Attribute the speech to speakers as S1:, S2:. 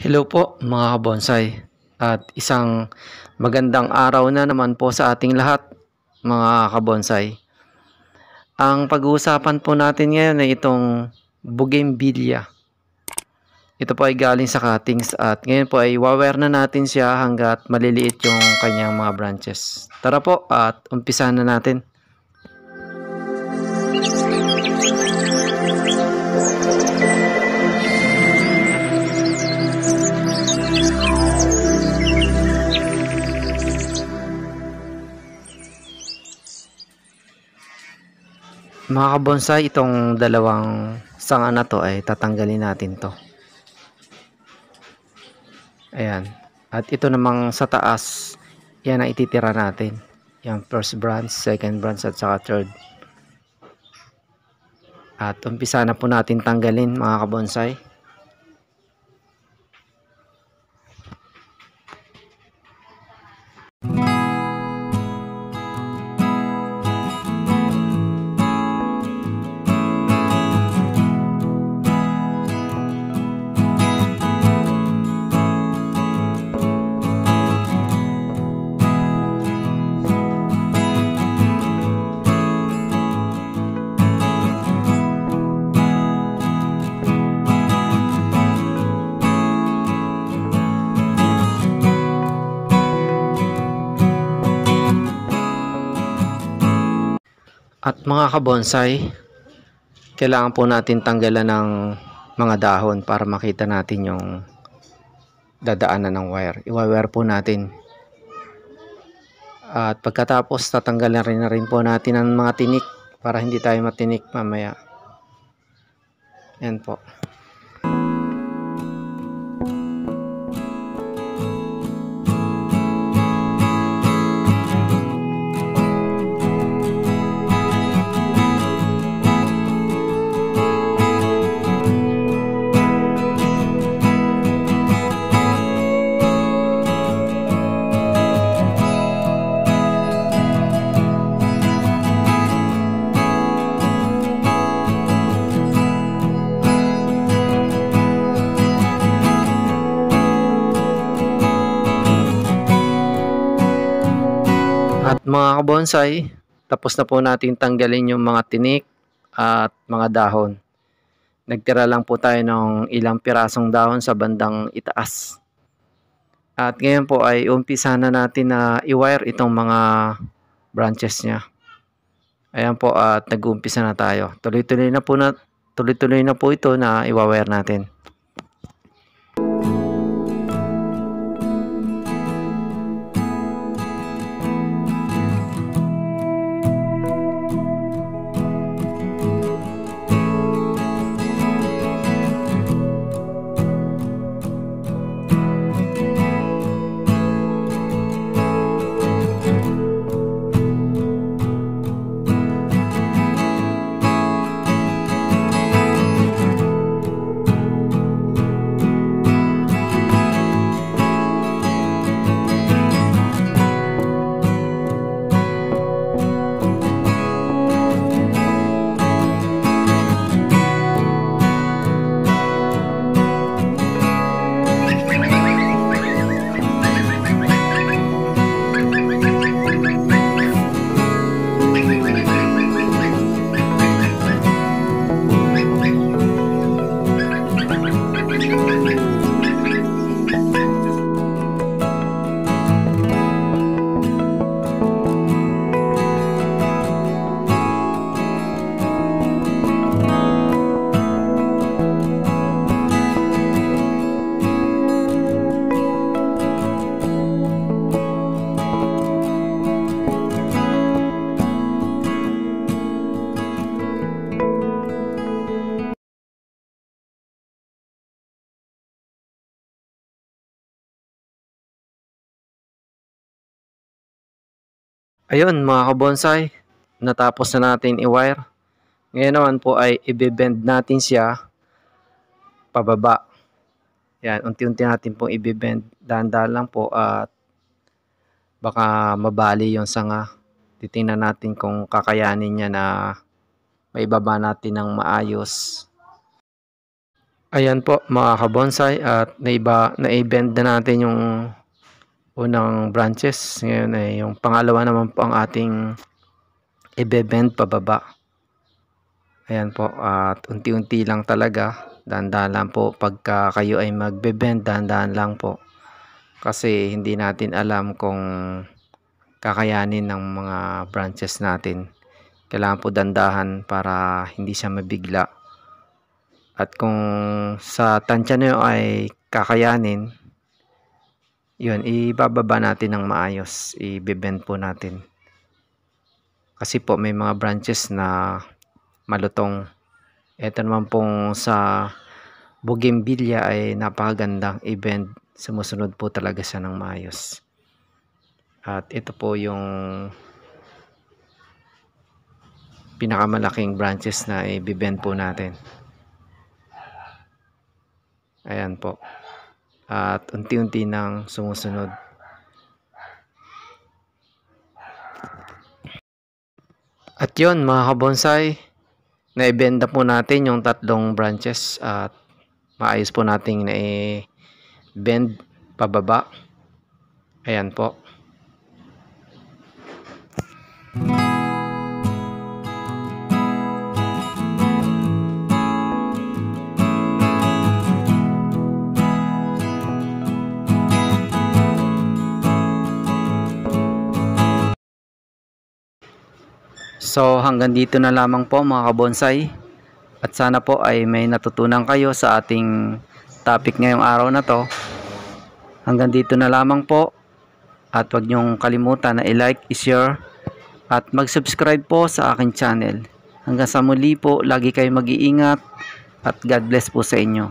S1: Hello po mga kabonsay at isang magandang araw na naman po sa ating lahat mga kabonsay. Ang pag-uusapan po natin ngayon ay itong bougainvillea. Ito po ay galing sa cuttings at ngayon po ay waware na natin siya hanggat maliliit yung kanyang mga branches. Tara po at umpisahan na natin. Mga kabonsay, itong dalawang sanga na to ay tatanggalin natin to. Ayan. At ito namang sa taas, yan ang ititira natin. Yung first branch, second branch at saka third. At umpisa na po natin tanggalin mga kabonsay. At mga kabonsay, kailangan po natin tanggalan ng mga dahon para makita natin yung dadaanan ng wire. I-wire po natin. At pagkatapos tatanggalan rin na rin po natin ang mga tinik para hindi tayo matinik mamaya. Yan po. Mga kabonsay, tapos na po natin tanggalin yung mga tinik at mga dahon. Nagtira lang po tayo ng ilang pirasong dahon sa bandang itaas. At ngayon po ay umpisa na natin na i-wire itong mga branches niya. Ayan po at nag-uumpisa na tayo. Tuloy-tuloy na po na tuloy-tuloy na po ito na i-wire natin. Ayun mga kabonsay, natapos na natin i-wire. Ngayon naman po ay i-bend natin siya pababa. Yan, unti-unti natin pong i-bend. Dahan-dahan lang po at baka mabali yung sanga. Titingnan natin kung kakayanin niya na maibaba natin ng maayos. Ayan po mga kabonsai at naiba, na-bend na natin yung unang branches. Ngayon ay yung pangalawa naman po ang ating i-bend pababa. Ayan po at unti-unti lang talaga. Dahan-dahan lang po pagka kayo ay magbe-bend, dahan-dahan lang po. Kasi hindi natin alam kung kakayanin ng mga branches natin. Kailangan po dandahan para hindi siya mabigla. At kung sa tansya nyo ay kakayanin, yun, ibababa natin ng maayos. I-bend po natin. Kasi po may mga branches na malutong. Ito naman pong sa bougainvillea ay napakagandang i-bend. Sumusunod po talaga siya ng maayos. At ito po yung pinakamalaking branches na i-bend po natin. Ayan po. At unti-unti nang sumusunod. At yun mga kabonsai, naibenda po natin yung tatlong branches at maayos po nating na-bend pababa. Ayan po. So hanggang dito na lamang po mga kabonsai. At sana po ay may natutunan kayo sa ating topic ngayong araw na to. Hanggang dito na lamang po. At huwag niyong kalimutan na i-like, i-share at mag-subscribe po sa aking channel. Hanggang sa muli po, lagi kayo mag-iingat at God bless po sa inyo.